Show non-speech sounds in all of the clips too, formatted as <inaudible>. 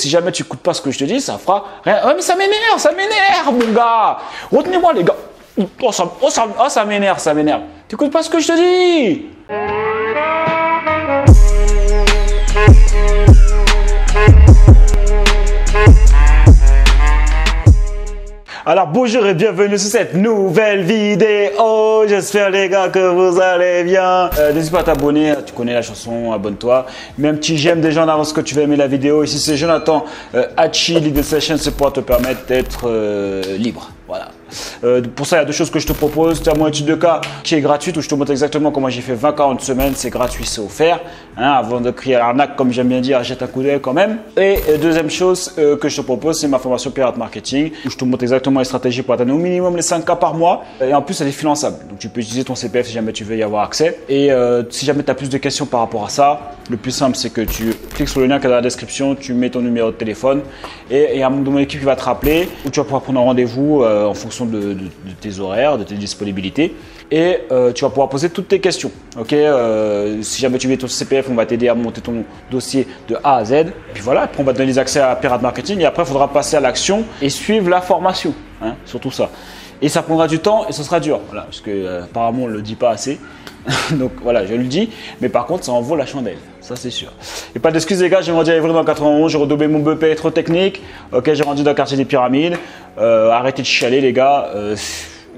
Si jamais tu écoutes pas ce que je te dis, ça fera rien. Ouais, mais ça m'énerve, ça m'énerve, mon gars. Retenez-moi, les gars. Oh, ça, oh, ça, oh, ça m'énerve, ça m'énerve. Pas ce que je te dis. Alors bonjour et bienvenue sur cette nouvelle vidéo. J'espère les gars que vous allez bien. Euh, N'hésite pas à t'abonner, tu connais la chanson, abonne-toi. Mets un petit j'aime déjà en avance que tu vas aimer la vidéo. Ici c'est Jonathan euh, Hachi, Lead Session, c'est pour te permettre d'être euh, libre. Euh, pour ça, il y a deux choses que je te propose. Tu as mon étude de cas qui est gratuite où je te montre exactement comment j'ai fait 20 cas en une semaine. C'est gratuit, c'est offert. Hein, avant de crier à l'arnaque, comme j'aime bien dire, jette un coup d'œil quand même. Et euh, deuxième chose euh, que je te propose, c'est ma formation Pirate Marketing où je te montre exactement les stratégies pour atteindre au minimum les 5 cas par mois. Et en plus, elle est finançable. Donc tu peux utiliser ton CPF si jamais tu veux y avoir accès. Et si jamais tu as plus de questions par rapport à ça, le plus simple, c'est que tu cliques sur le lien qui est dans la description, tu mets ton numéro de téléphone et il y a un membre de mon équipe qui va te rappeler où tu vas pouvoir prendre rendez-vous en fonction de tes horaires, de tes disponibilités et euh, tu vas pouvoir poser toutes tes questions. Ok, euh, si jamais tu veux ton CPF, on va t'aider à monter ton dossier de A à Z. Et puis voilà, après on va te donner les accès à Pirate Marketing et après il faudra passer à l'action et suivre la formation, hein, surtout ça. Et ça prendra du temps et ce sera dur, parce que euh, apparemment on le dit pas assez. <laughs> Donc voilà, je le dis, mais par contre ça en vaut la chandelle, ça c'est sûr. Et pas d'excuses les gars, j'ai rendu à Évry dans 91, j'ai redoublé mon BP trop technique, ok j'ai rendu dans le quartier des pyramides, euh, arrêtez de chialer les gars. Euh,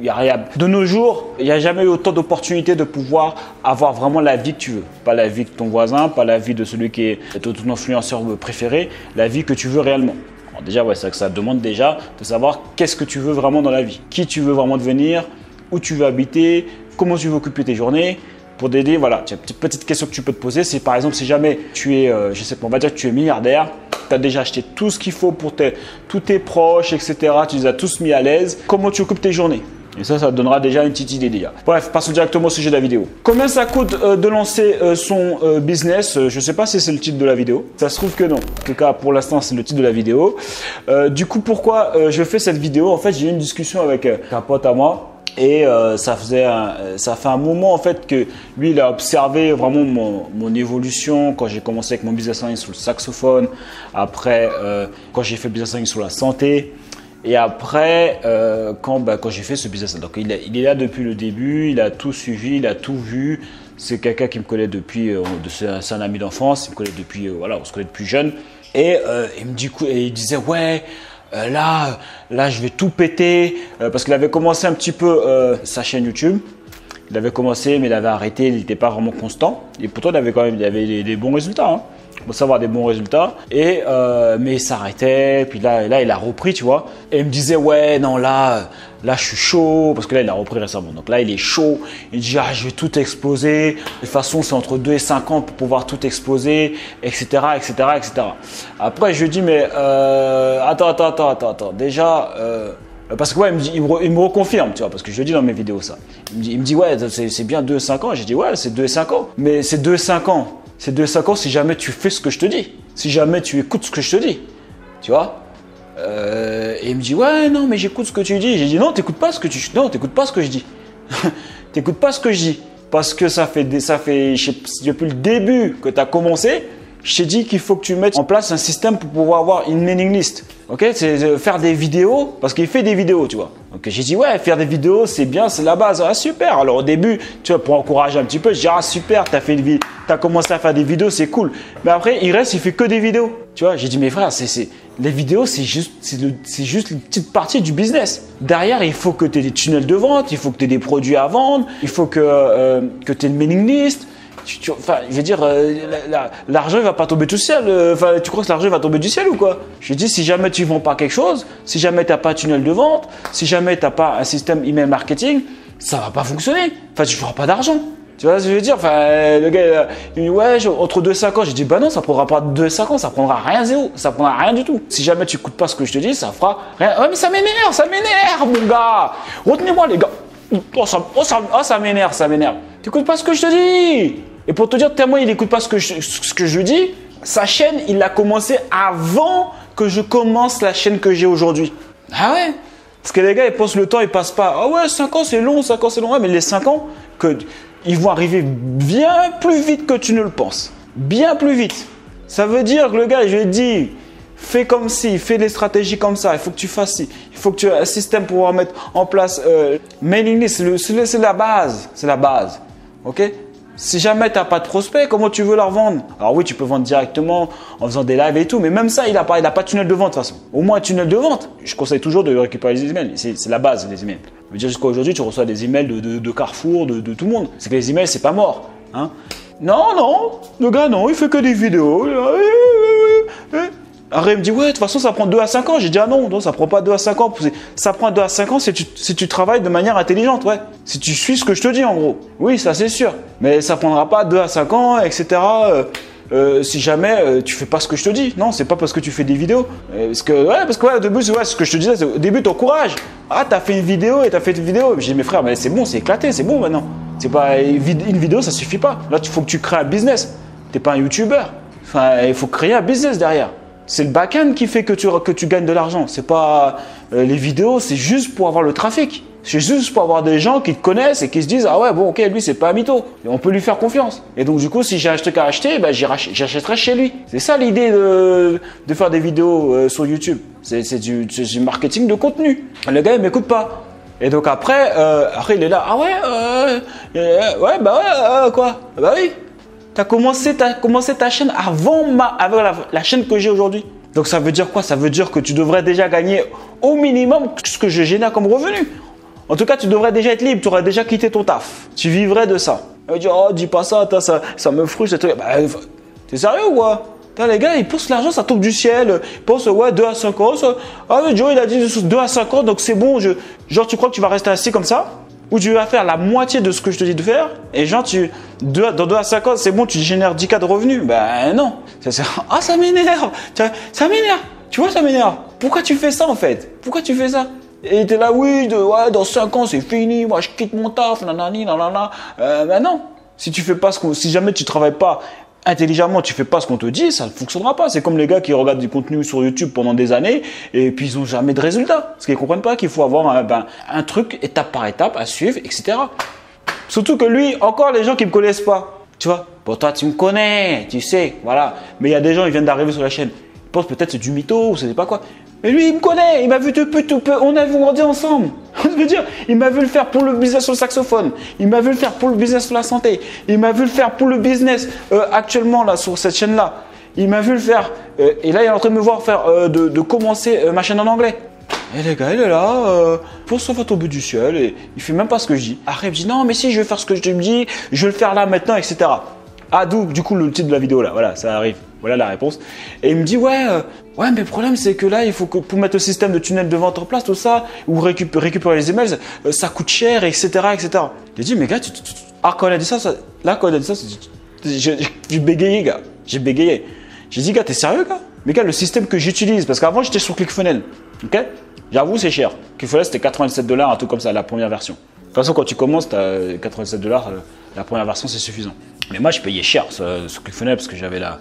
y a rien. De nos jours, il n'y a jamais eu autant d'opportunités de pouvoir avoir vraiment la vie que tu veux. Pas la vie de ton voisin, pas la vie de celui qui est ton influenceur préféré, la vie que tu veux réellement. déjà, ouais, ça, ça demande déjà de savoir qu'est-ce que tu veux vraiment dans la vie. Qui tu veux vraiment devenir, où tu veux habiter, comment tu veux occuper tes journées. Pour t'aider, voilà, une petite question que tu peux te poser, c'est par exemple si jamais tu es, euh, je sais pas, on va dire que tu es milliardaire, tu as déjà acheté tout ce qu'il faut pour tes, tous tes proches, etc. Tu les as tous mis à l'aise. Comment tu occupes tes journées? Et ça, ça te donnera déjà une petite idée déjà. Bref, passons directement au sujet de la vidéo. Combien ça coûte euh, de lancer euh, son business? Je ne sais pas si c'est le titre de la vidéo. Ça se trouve que non. En tout cas, pour l'instant, c'est le titre de la vidéo. du coup, pourquoi je fais cette vidéo? En fait, j'ai eu une discussion avec un pote à moi et euh, ça faisait un, ça fait un moment en fait que lui il a observé vraiment mon, mon évolution quand j'ai commencé avec mon business en sur le saxophone, après euh, quand j'ai fait business en sur la santé et après euh, quand, bah, quand j'ai fait ce business. Donc il, il, est là depuis le début, il a tout suivi, il a tout vu. C'est quelqu'un qui me connaît depuis, euh, c'est un ami d'enfance, il me connaît depuis, euh, voilà, on se connaît depuis jeune. Et il me dit, il disait ouais. Euh, là, là, je vais tout péter. Euh, parce qu'il avait commencé un petit peu euh, sa chaîne YouTube. Il avait commencé, mais il avait arrêté, il n'était pas vraiment constant. Et pourtant, il avait quand même il avait des, bons résultats. Hein. Il savoir des bons résultats. Et, mais il s'arrêtait. Puis là, là, il a repris, tu vois. Et il me disait, ouais, non, là, là, je suis chaud. Parce que là, il a repris récemment. Donc là, il est chaud. Il dit, ah, je vais tout exploser. De toute façon, c'est entre 2 et 5 ans pour pouvoir tout exploser, etc., etc., etc. Après, je lui dis, mais euh, attends, attends, attends, attends, attends. Déjà, euh, parce que ouais, il me, reconfirme, tu vois, parce que je le dis dans mes vidéos ça. Il me dit, il me dit ouais, c'est bien 2 et 5 ans. J'ai dit, ouais, c'est 2 et 5 ans. Mais c'est 2 et 5 ans. C'est 2 et 5 ans si jamais tu fais ce que je te dis. Si jamais tu écoutes ce que je te dis. Tu vois? Euh, et il me dit ouais non mais j'écoute ce que tu dis. J'ai dit non t'écoutes pas ce que tu non t'écoutes pas ce que je dis. <laughs> t'écoutes pas ce que je dis parce que ça fait ça fait depuis le début que tu as commencé. Je t'ai dit qu'il faut que tu mettes en place un système pour pouvoir avoir une mailing list. Ok, c'est faire des vidéos parce qu'il fait des vidéos, tu vois. Donc j'ai dit ouais, faire des vidéos, c'est bien, c'est la base. Ah super. Alors au début, tu vois, pour encourager un petit peu, je dis ah super, t'as fait une t'as commencé à faire des vidéos, c'est cool. Mais après, il reste, il fait que des vidéos. Tu vois, j'ai dit mais frère, c'est les vidéos, c'est juste c'est juste une petite partie du business. Derrière, il faut que tu aies des tunnels de vente, il faut que tu aies des produits à vendre, il faut que euh, que tu aies une mailing list enfin, je veux dire, euh, l'argent il va pas tomber du ciel. Euh, enfin, tu crois que l'argent va tomber du ciel ou quoi? Je dis, si jamais tu vends pas quelque chose, si jamais tu n'as pas de tunnel de vente, si jamais tu n'as pas un système email marketing, ça va pas fonctionner. Enfin, tu feras pas d'argent. Tu vois ce que je veux dire? Enfin, le gars, il dit, ouais, entre 2 et 5 ans. J'ai dit, bah non, ça prendra pas 2 et 5 ans, ça prendra rien zéro, ça prendra rien du tout. Si jamais tu écoutes pas ce que je te dis, ça fera rien. Ouais, mais ça m'énerve, ça m'énerve, mon gars. Retenez-moi, les gars. Oh, ça, oh, ça, oh, ça m'énerve, ça m'énerve. Tu écoutes pas ce que je te dis et pour te dire tellement il n'écoute pas ce que, je, ce que je dis, sa chaîne, il l'a commencé avant que je commence la chaîne que j'ai aujourd'hui. Ah ouais? Parce que les gars, ils pensent le temps, ils passent pas. Ah ouais, 5 ans c'est long, 5 ans c'est long. Ouais, mais les 5 ans, que, ils vont arriver bien plus vite que tu ne le penses. Bien plus vite. Ça veut dire que le gars, je lui ai dit, fais comme ci, fais des stratégies comme ça, il faut que tu fasses ci, il faut que tu aies un système pour pouvoir mettre en place euh, mailing list, c'est la base, c'est la base. Ok? Si jamais tu n'as pas de prospects, comment tu veux leur vendre? Alors oui, tu peux vendre directement en faisant des lives et tout, mais même ça, il n'a pas, il pas de tunnel de vente de toute façon. Au moins un tunnel de vente. Je conseille toujours de récupérer les emails, c'est la base des emails. Je veux dire, jusqu'à aujourd'hui, tu reçois des emails de, Carrefour, de, tout le monde. C'est que les emails, c'est pas mort. Hein non, non, le gars, non, il fait que des vidéos. Il me dit, ouais, de toute façon, ça prend 2 à 5 ans. J'ai dit, ah non, non, ça prend pas 2 à 5 ans. Ça prend 2 à 5 ans si tu, si tu travailles de manière intelligente, ouais. Si tu suis ce que je te dis, en gros. Oui, ça, c'est sûr. Mais ça prendra pas 2 à 5 ans, etc. Euh, euh, si jamais euh, tu fais pas ce que je te dis. Non, c'est pas parce que tu fais des vidéos. parce que, ouais, parce que, ouais, au début, ouais, ce que je te disais, au début, ton courage. Ah, t'as fait une vidéo et t'as fait une vidéo. J'ai dit, mes frères, mais c'est bon, c'est éclaté, c'est bon maintenant. C'est pas une vidéo, ça suffit pas. Là, il faut que tu crées un business. T'es pas un YouTuber. Enfin, il faut créer un business derrière. C'est le back-end qui fait que tu, gagnes de l'argent. C'est pas euh, les vidéos, c'est juste pour avoir le trafic. C'est juste pour avoir des gens qui te connaissent et qui se disent ah ouais bon ok lui c'est pas un mytho on peut lui faire confiance. Et donc du coup si j'ai acheté qu'à acheter, ben, j'achèterai chez lui. C'est ça l'idée de, faire des vidéos euh, sur YouTube. C'est du, du, marketing de contenu. Le gars il m'écoute pas. Et donc après, euh, après il est là ah ouais ouais bah ouais quoi? Bah oui tu as commencé, commencé ta chaîne avant ma, avec la, chaîne que j'ai aujourd'hui. Donc ça veut dire quoi? Ça veut dire que tu devrais déjà gagner au minimum ce que je génère comme revenu. En tout cas, tu devrais déjà être libre, tu aurais déjà quitté ton taf. Tu vivrais de ça. Tu dire, oh, dis pas ça, ça, ça me frustre. Bah, t'es sérieux ou quoi? Les gars, ils poussent l'argent, ça tombe du ciel. Ils pensent, ouais, 2 à 5 ans. Ah, mais Joe, il a dit 2 à 5 ans, donc c'est bon. Genre, tu crois que tu vas rester assis comme ça? Où tu vas faire la moitié de ce que je te dis de faire, et genre, tu, dans 2 à 5 ans, c'est bon, tu génères 10 cas de revenus. Ben non. Ça, <laughs> ah, ça m'énerve. Ça m'énerve. Tu vois, ça m'énerve. Pourquoi tu fais ça en fait? Pourquoi tu fais ça? Et tu es là, oui, de, ouais, dans 5 ans, c'est fini, moi je quitte mon taf, nanani, nanana. Euh, ben non. Si tu fais pas ce si jamais tu travailles pas intelligemment, tu fais pas ce qu'on te dit, ça ne fonctionnera pas. C'est comme les gars qui regardent du contenu sur YouTube pendant des années et puis ils ont jamais de résultats. Parce qu'ils comprennent pas qu'il faut avoir un, ben, un truc étape par étape à suivre, etc. Surtout que lui, encore les gens qui me connaissent pas, tu vois. Pour toi, tu me connais, tu sais, voilà. Mais il y a des gens, ils viennent d'arriver sur la chaîne. Ils pensent peut-être c'est du mytho ou c'est pas quoi. Mais lui, il me connaît, il m'a vu depuis tout peu, on a grandi ensemble. <laughs> Je veux dire, il m'a vu le faire pour le business sur le saxophone, il m'a vu le faire pour le business sur la santé, il m'a vu le faire pour le business euh, actuellement là sur cette chaîne-là. Il m'a vu le faire, euh, et là il est en train de me voir faire, euh, de, commencer ma chaîne en anglais. Et les gars, il est là, pour se au bout du ciel, et il fait même pas ce que je dis. Après, il dit non, mais si je vais faire ce que je te dis, je vais le faire là maintenant, etc. Ah, d'où du coup le titre de la vidéo là, voilà, ça arrive. Voilà la réponse. Et il me dit ouais, euh, ouais, mais le problème c'est que là, il faut que pour mettre le système de tunnel de vente en place, tout ça, ou récupérer les emails, euh, ça coûte cher, etc., etc. J'ai dit mais gars, tu, ah quand elle a dit ça, là quand elle a dit ça, j'ai bégayé gars, j'ai bégayé. J'ai dit gars, t'es sérieux gars? Mais gars, le système que j'utilise, parce qu'avant j'étais sur ClickFunnels, ok? J'avoue c'est cher. ClickFunnels c'était 87 dollars, un truc comme ça, la première version. De toute façon, quand tu commences, tu as 87 dollars, euh, la première version c'est suffisant. Mais moi, je payais cher sur, ClickFunnels parce que j'avais la,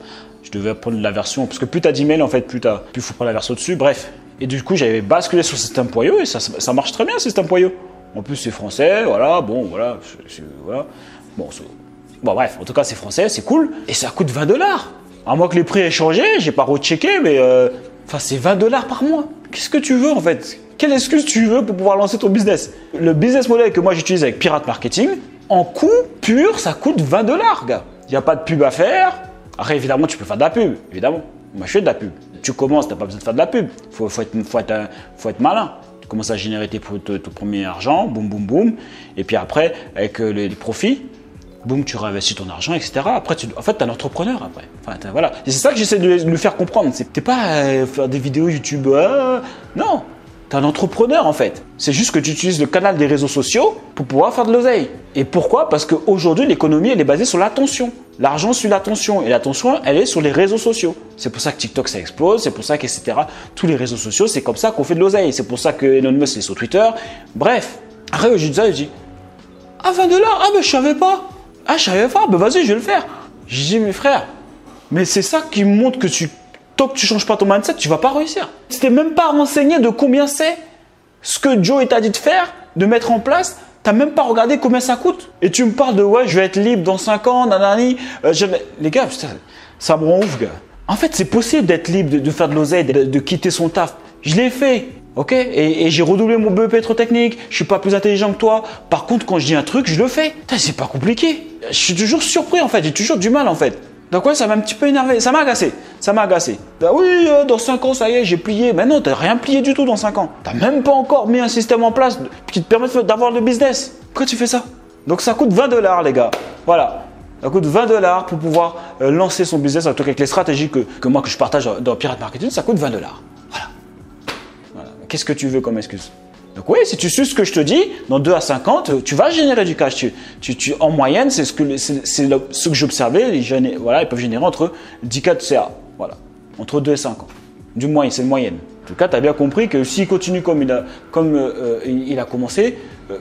je devais prendre la version, parce que plus tu as d'emails, en fait, plus il plus faut prendre la version dessus. Bref. Et du coup, j'avais basculé sur Système Poyo et ça, ça marche très bien, Système Poyo. En plus, c'est français, voilà, bon, voilà, voilà. Bon, bon, bref, en tout cas, c'est français, c'est cool. Et ça coûte 20 dollars. À moins que les prix aient changé, j'ai pas rechecké, mais euh, enfin, c'est 20 dollars par mois. Qu'est-ce que tu veux en fait? Quelle excuse tu veux pour pouvoir lancer ton business? Le business model que moi j'utilise avec Pirate Marketing, en coût pur, ça coûte 20 dollars, gars. Il n'y a pas de pub à faire, après, évidemment, tu peux faire de la pub, évidemment. Moi, je fais de la pub. Tu commences, tu n'as pas besoin de faire de la pub. Il faut, faut, être, faut, être, faut, être, malin. Tu commences à générer tes, ton, premier argent, boum, boum, boum. Et puis après, avec euh, les, profits, boum, tu réinvestis ton argent, etc. Après, tu, en fait, tu es un entrepreneur après. Enfin, voilà. C'est ça que j'essaie de, lui faire comprendre. Tu n'es pas euh, faire des vidéos YouTube. Euh, non, tu es un entrepreneur en fait. C'est juste que tu utilises le canal des réseaux sociaux pour pouvoir faire de l'oseille. Et pourquoi? Parce qu'aujourd'hui, l'économie, elle est basée sur l'attention. L'argent suit l'attention. Et l'attention, elle est sur les réseaux sociaux. C'est pour ça que TikTok, ça explose. C'est pour ça qu'etc. Tous les réseaux sociaux, c'est comme ça qu'on fait de l'oseille. C'est pour ça que Elon Musk est sur Twitter. Bref. Après, je dis ça, Ah, 20 dollars Ah, ben je savais pas. Ah, je savais pas. Ben vas-y, je vais le faire. Je dis Mes frères, mais c'est ça qui montre que tu tant que tu changes pas ton mindset, tu vas pas réussir. Tu t'es même pas renseigné de combien c'est ce que Joe t'a dit de faire, de mettre en place. T'as même pas regardé combien ça coûte. Et tu me parles de ouais, je vais être libre dans 5 ans, nanani. Euh, les gars, ça me rend ouf, gars. En fait, c'est possible d'être libre, de, faire de l'oseille, de, quitter son taf. Je l'ai fait. Ok Et, j'ai redoublé mon BEP électrotechnique. Je suis pas plus intelligent que toi. Par contre, quand je dis un truc, je le fais. C'est pas compliqué. Je suis toujours surpris en fait. J'ai toujours du mal en fait. Donc ouais, ça m'a un petit peu énervé. Ça m'a agacé. Ça m'a agacé. Bah oui, euh, dans 5 ans, ça y est, j'ai plié. Mais non, t'as rien plié du tout dans 5 ans. T'as même pas encore mis un système en place qui te permet d'avoir le business. Pourquoi tu fais ça? Donc ça coûte 20 dollars, les gars. Voilà. Ça coûte 20 dollars pour pouvoir euh, lancer son business, en tout cas avec les stratégies que, moi que je partage dans Pirate Marketing, ça coûte 20 dollars. Voilà. Qu'est-ce que tu veux comme excuse? Donc oui, si tu suis ce que je te dis, dans 2 à 5 ans, tu vas générer du cash. Tu, tu, en moyenne, c'est ce que, c'est, ce ils, voilà, ils peuvent générer entre 10 k de CA. Voilà. Entre 2 et 5 ans. Du moyen, c'est une moyenne. En tout cas, tu as bien compris que s'il continue comme il a, comme, euh, il a commencé, euh,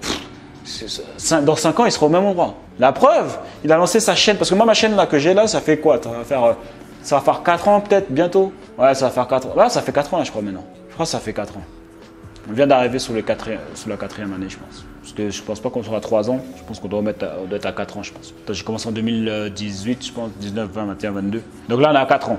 dans 5 ans, il sera au même endroit. La preuve, il a lancé sa chaîne. Parce que moi, ma chaîne là que j'ai là, ça fait quoi? Ça va, faire, euh, ça va faire 4 ans peut-être bientôt? Ouais, ça va faire 4 ans. Là, ça fait 4 ans, je crois maintenant. Je crois que ça fait 4 ans. On vient d'arriver sur, sur la quatrième année, je pense. Parce que je pense pas qu'on sera 3 ans. Je pense qu'on doit, doit être à 4 ans, je pense. J'ai commencé en 2018, je pense, 19, 20, 21, 22. Donc là, on est à 4 ans.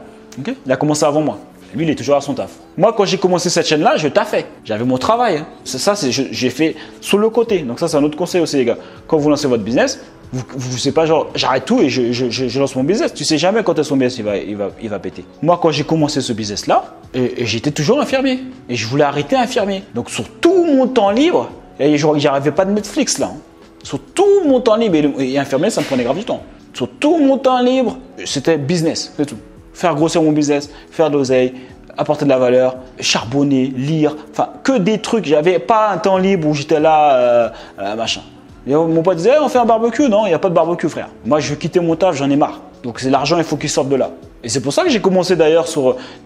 Il a commencé avant moi. Lui, il est toujours à son taf. Moi, quand j'ai commencé cette chaîne-là, je taffais. J'avais mon travail. Hein. Ça, j'ai fait sur le côté. Donc ça, c'est un autre conseil aussi, les gars. Quand vous lancez votre business, vous ne savez pas genre, j'arrête tout et je, lance mon business. Tu sais jamais quand son business il va, il va, il va péter. Moi, quand j'ai commencé ce business-là, j'étais toujours infirmier. Et je voulais arrêter infirmier. Donc sur tout mon temps libre, et j'arrivais pas de Netflix là. Hein. Sur tout mon temps libre, et, infirmier, ça me prenait grave du temps. Sur tout mon temps libre, c'était business, c'est tout. Faire grossir mon business, faire de l'oseille, apporter de la valeur, charbonner, lire, enfin que des trucs. J'avais pas un temps libre où j'étais là, euh, euh, machin. mon pote disait, on fait un barbecue. Non, il n'y a pas de barbecue, frère. Moi, je veux quitter mon taf, j'en ai marre. Donc, c'est l'argent, il faut qu'il sorte de là. Et c'est pour ça que j'ai commencé d'ailleurs.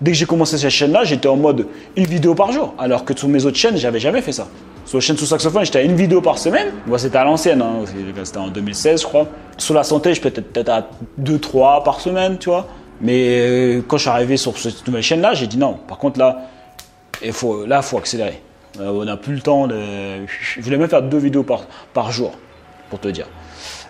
Dès que j'ai commencé cette chaîne-là, j'étais en mode une vidéo par jour. Alors que sur mes autres chaînes, j'avais jamais fait ça. Sur la chaîne sous saxophone, j'étais à une vidéo par semaine. Moi, c'était à l'ancienne, hein. c'était en 2016, je crois. Sur la santé, je peux être peut-être à 2-3 par semaine, tu vois. Mais euh, quand je suis arrivé sur cette nouvelle chaîne-là, j'ai dit non. Par contre, là, il faut, là, faut accélérer. Euh, on n'a plus le temps de. Je voulais même faire deux vidéos par, par jour, pour te dire.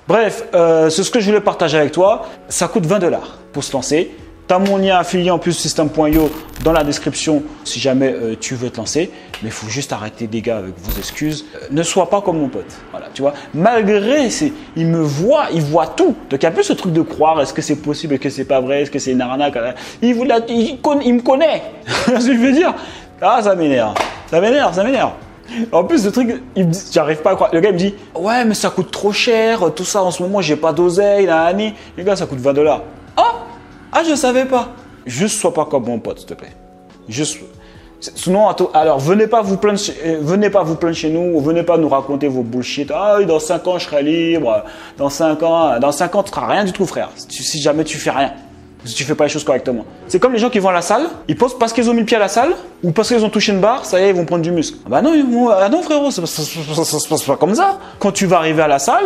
Bref, euh, c'est ce que je voulais partager avec toi. Ça coûte 20 dollars pour se lancer. Tu as mon lien affilié en plus système.io dans la description si jamais euh, tu veux te lancer. Mais il faut juste arrêter des gars avec vos excuses. Euh, ne sois pas comme mon pote. Voilà, tu vois. Malgré, il me voit, il voit tout. Donc il y a plus ce truc de croire est-ce que c'est possible, est-ce que c'est pas vrai, est-ce que c'est une arnaque. Il, il, me connaît. <laughs> ce que je veux dire? Ah, ça m'énerve. Ça m'énerve, ça m'énerve. En plus, le truc, j'arrive pas à croire. Le gars il me dit Ouais, mais ça coûte trop cher, tout ça en ce moment, j'ai pas d'oseille, la année. Les gars, ça coûte 20 dollars. Ah, je savais pas. Juste sois pas comme mon pote, s'il te plaît. Juste. Sinon, alors venez pas vous plaindre, euh, venez pas vous plaindre chez nous, ou venez pas nous raconter vos bullshit. Ah, dans 5 ans, je serai libre. Dans 5 ans, dans 5 ans, tu seras rien du tout, frère. Si jamais tu fais rien. Si tu fais pas les choses correctement. C'est comme les gens qui vont à la salle, ils posent parce qu'ils ont mis le pied à la salle, ou parce qu'ils ont touché une barre, ça y est, ils vont prendre du muscle. Ah bah non, ah non frérot, ça, se passe pas comme ça. Quand tu vas arriver à la salle,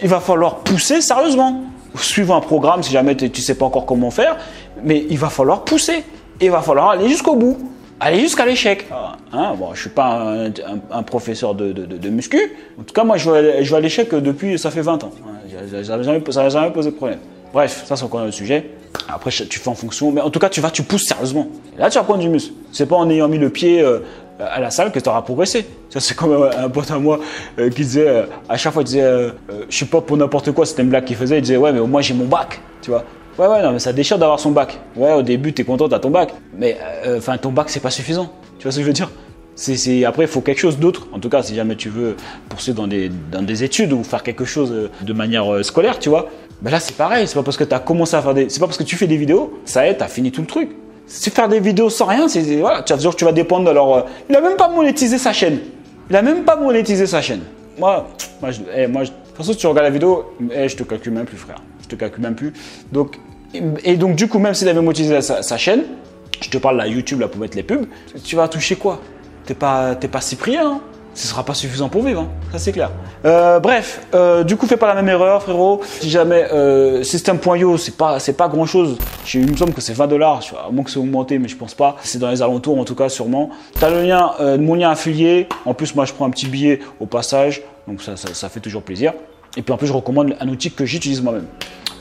il va falloir pousser sérieusement suivant un programme si jamais tu ne sais pas encore comment faire, mais il va falloir pousser. il va falloir aller jusqu'au bout, aller jusqu'à l'échec. Ah, hein, bon, je ne suis pas un, professeur de, de, muscu. En tout cas, moi, je vais, à l'échec depuis, ça fait 20 ans. Ça n'a jamais, jamais, posé de problème. Bref, ça c'est encore un autre sujet. Après, tu fais en fonction. Mais en tout cas, tu vas, tu pousses sérieusement. là, tu vas prendre du muscle. C'est pas en ayant mis le pied euh, à la salle que tu auras progressé. Ça, c'est comme un, pote à moi euh, qui disait, euh, à chaque fois, il disait, euh, je suis pas pour n'importe quoi, c'était une blague qu'il faisait. Il disait, ouais, mais au moins j'ai mon bac, tu vois. Ouais, ouais, non, mais ça déchire d'avoir son bac. Ouais, au début, tu es content, tu as ton bac. Mais, enfin, ton bac, c'est pas suffisant. Tu vois ce que je veux dire? C'est, après, il faut quelque chose d'autre. En tout cas, si jamais tu veux poursuivre dans des, dans des études ou faire quelque chose de manière scolaire, tu vois. Ben là, c'est pareil. C'est pas parce que tu as commencé à faire des. C'est pas parce que tu fais des vidéos, ça y est, tu as fini tout le truc. Si faire des vidéos sans rien, c'est voilà, tu vas tu vas dépendre de leur. Euh, il a même pas monétisé sa chaîne. Il a même pas monétisé sa chaîne. Moi, moi, je, eh, moi de toute façon, si tu regardes la vidéo, eh, je te calcule même plus, frère. Je te calcule même plus. Donc, et, donc, du coup, même s'il avait monétisé sa, chaîne, je te parle là, YouTube, là, pour mettre les pubs, tu vas toucher quoi? T'es pas, pas Cyprien, hein? Ce sera pas suffisant pour vivre, hein. ça c'est clair. Euh, bref, euh, du coup fais pas la même erreur frérot. Si jamais euh, système.io c'est pas c'est pas grand chose, il me semble que c'est 20 dollars, à moins que c'est augmenté mais je pense pas. C'est dans les alentours en tout cas sûrement. T'as le lien, mon lien affilié. En plus moi je prends un petit billet au passage, donc ça, fait toujours plaisir. Et puis en plus, je recommande un outil que j'utilise moi-même.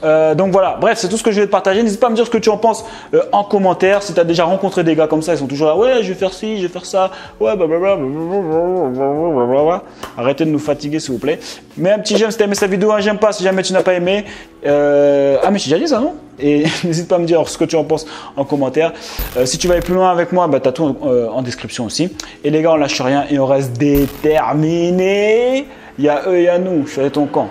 Euh, donc voilà, bref, c'est tout ce que je vais te partager. N'hésite pas à me dire ce que tu en penses euh, en commentaire. Si tu as déjà rencontré des gars comme ça, ils sont toujours là, ouais, je vais faire ci, je vais faire ça, ouais, blablabla. Arrêtez de nous fatiguer, s'il vous plaît. Mets un petit j'aime si tu aimé cette vidéo, un j'aime pas si jamais tu n'as pas aimé. Euh... Ah, mais j'ai déjà dit ça, non Et n'hésite pas à me dire ce que tu en penses en commentaire. Euh, si tu vas aller plus loin avec moi, bah, tu as tout en description aussi. Et les gars, on lâche rien et on reste déterminés. Il y a eux et a nous. Je suis avec ton camp.